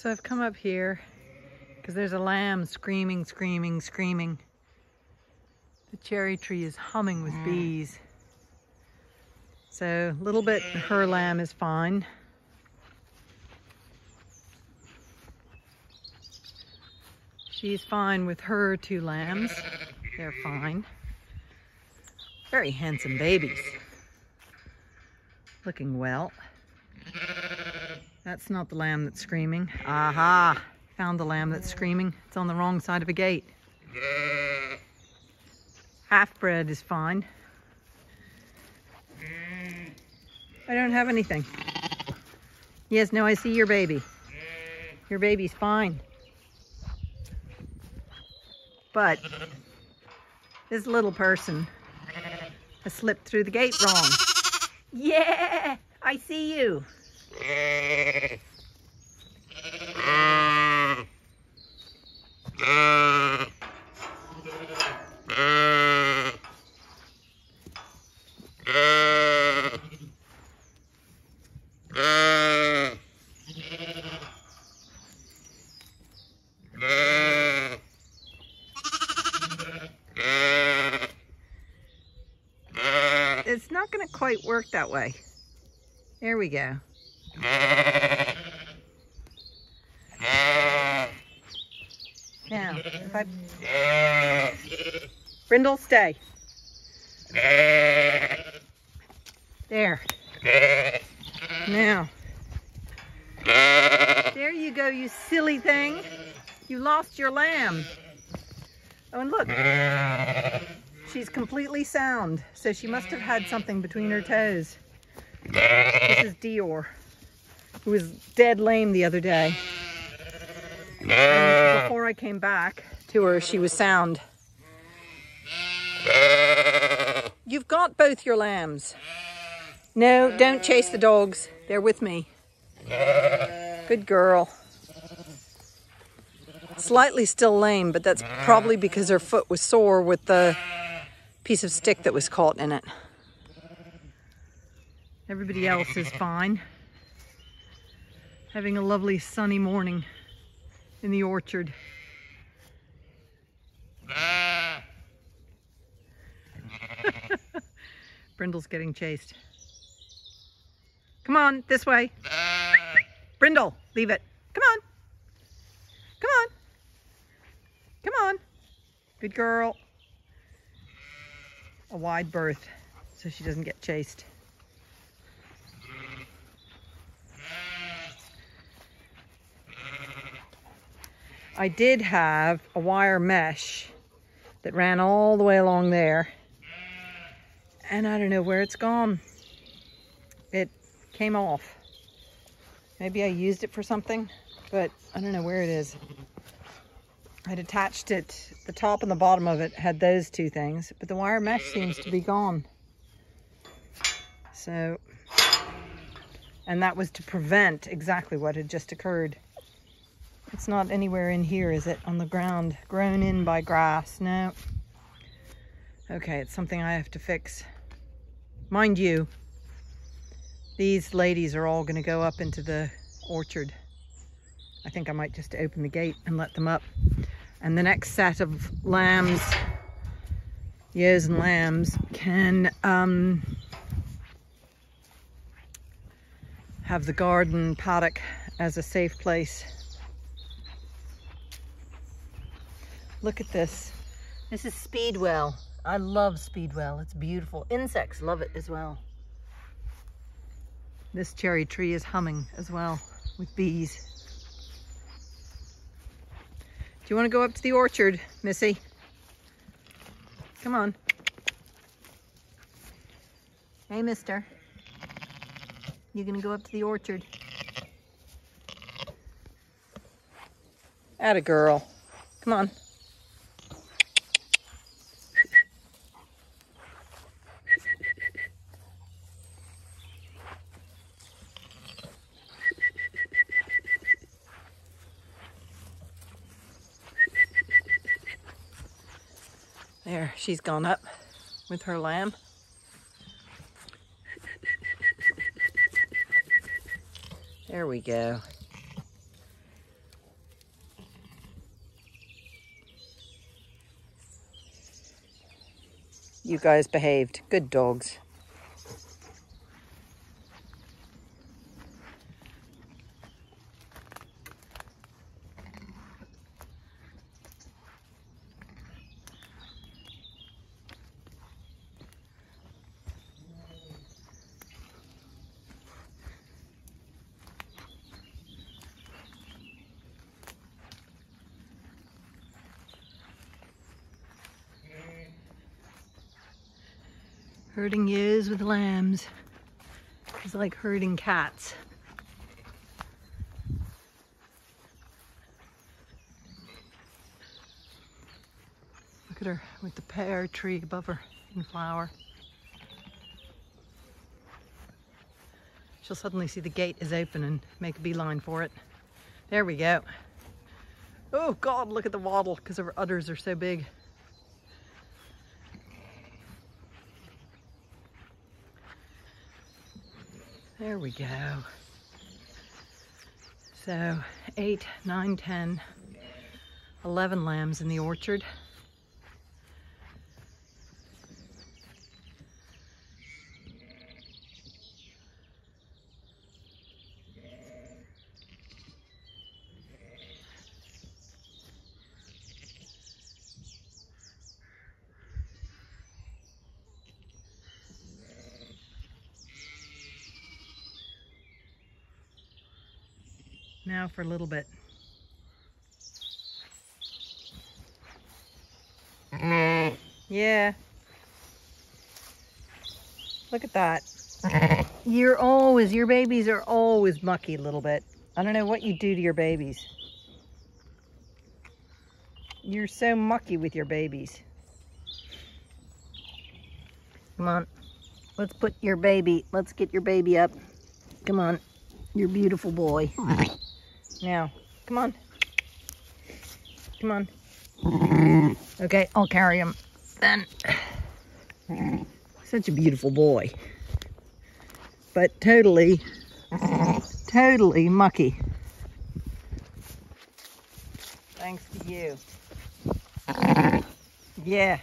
So I've come up here because there's a lamb screaming, screaming, screaming. The cherry tree is humming with mm. bees. So a little bit her lamb is fine. She's fine with her two lambs. They're fine. Very handsome babies. Looking well. That's not the lamb that's screaming. Aha! Found the lamb that's screaming. It's on the wrong side of a gate. Half-bred is fine. I don't have anything. Yes, no, I see your baby. Your baby's fine. But this little person has slipped through the gate wrong. Yeah, I see you. It's not going to quite work that way. There we go. Now, if I... Brindle, stay. There. Now. There you go, you silly thing. You lost your lamb. Oh, and look. She's completely sound, so she must have had something between her toes. This is Dior, who was dead lame the other day. And uh. before I came back to her, she was sound. You've got both your lambs. No, don't chase the dogs. They're with me. Good girl. Slightly still lame, but that's probably because her foot was sore with the piece of stick that was caught in it. Everybody else is fine. Having a lovely sunny morning in the orchard. Brindle's getting chased. Come on, this way. Brindle, leave it. Come on. Come on. Come on. Good girl. A wide berth so she doesn't get chased. I did have a wire mesh that ran all the way along there. And I don't know where it's gone. It came off. Maybe I used it for something, but I don't know where it is. I'd attached it, the top and the bottom of it had those two things, but the wire mesh seems to be gone. So, and that was to prevent exactly what had just occurred. It's not anywhere in here, is it? On the ground, grown in by grass. No. Okay, it's something I have to fix. Mind you, these ladies are all going to go up into the orchard. I think I might just open the gate and let them up. And the next set of lambs, ewes and lambs, can um, have the garden paddock as a safe place. Look at this. This is Speedwell. I love Speedwell. It's beautiful. Insects love it as well. This cherry tree is humming as well with bees. Do you want to go up to the orchard, Missy? Come on. Hey, mister. You gonna go up to the orchard? Atta girl. Come on. There, she's gone up with her lamb. There we go. You guys behaved. Good dogs. Herding ewes with lambs is like herding cats. Look at her with the pear tree above her in flower. She'll suddenly see the gate is open and make a beeline for it. There we go. Oh God, look at the waddle because her udders are so big. There we go. So eight, nine, ten, eleven lambs in the orchard. Now for a little bit. Yeah. Look at that. You're always, your babies are always mucky a little bit. I don't know what you do to your babies. You're so mucky with your babies. Come on. Let's put your baby, let's get your baby up. Come on. Your beautiful boy. Now, come on. Come on. Okay, I'll carry him then. Such a beautiful boy. But totally, totally mucky. Thanks to you. Yeah.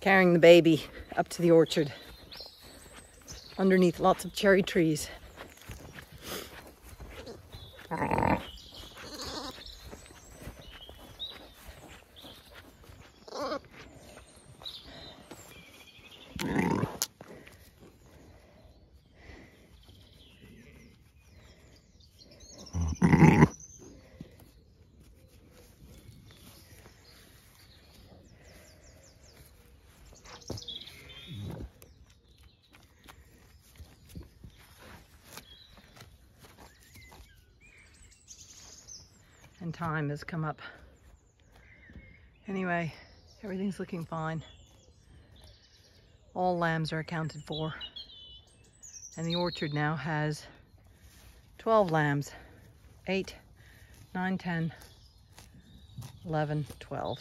Carrying the baby up to the orchard underneath lots of cherry trees. And time has come up. Anyway, everything's looking fine. All lambs are accounted for. And the orchard now has 12 lambs. 8, 9, 10, 11, 12.